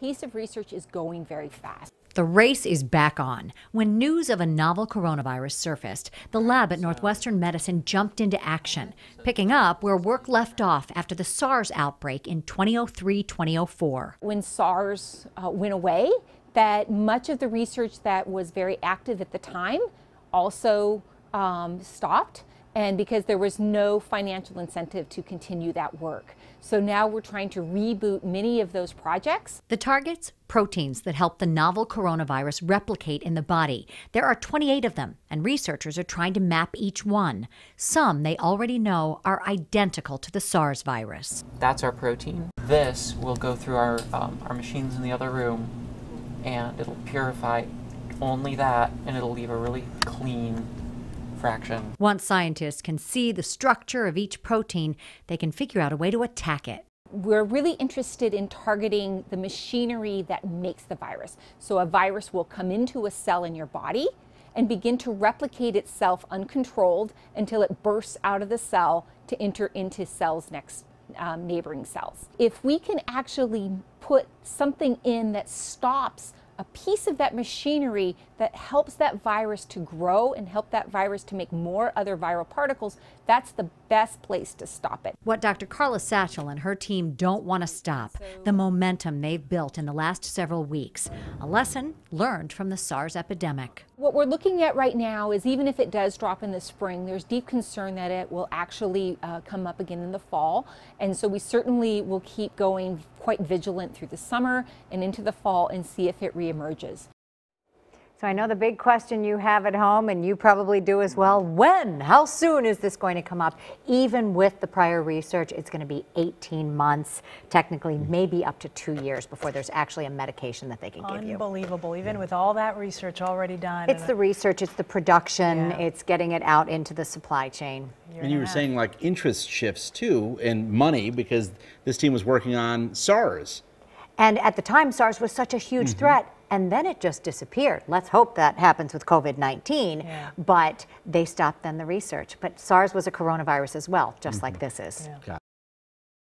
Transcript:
pace of research is going very fast. The race is back on. When news of a novel coronavirus surfaced, the lab at Northwestern Medicine jumped into action, picking up where work left off after the SARS outbreak in 2003 2004. When SARS uh, went away, that much of the research that was very active at the time also um, stopped and because there was no financial incentive to continue that work. So now we're trying to reboot many of those projects. The targets? Proteins that help the novel coronavirus replicate in the body. There are 28 of them, and researchers are trying to map each one. Some they already know are identical to the SARS virus. That's our protein. This will go through our, um, our machines in the other room and it'll purify only that and it'll leave a really clean fraction. Once scientists can see the structure of each protein, they can figure out a way to attack it. We're really interested in targeting the machinery that makes the virus. So a virus will come into a cell in your body and begin to replicate itself uncontrolled until it bursts out of the cell to enter into cells next um, neighboring cells. If we can actually put something in that stops a piece of that machinery that helps that virus to grow and help that virus to make more other viral particles, that's the best place to stop it. What Dr. Karla Satchell and her team don't want to stop, the momentum they've built in the last several weeks, a lesson learned from the SARS epidemic. What we're looking at right now is even if it does drop in the spring, there's deep concern that it will actually uh, come up again in the fall. And so we certainly will keep going quite vigilant through the summer and into the fall and see if it reemerges. So I know the big question you have at home, and you probably do as well. When? How soon is this going to come up? Even with the prior research, it's going to be 18 months, technically mm. maybe up to two years before there's actually a medication that they can give you. Unbelievable, even with all that research already done. It's the research, it's the production, Yeah. it's getting it out into the supply chain. And you were saying like interest shifts too and money because this team was working on SARS. And at the time, SARS was such a huge mm-hmm. threat, and then it just disappeared. Let's hope that happens with COVID 19, Yeah. but they stopped then the research. But SARS was a coronavirus as well, just like mm-hmm. this is. Got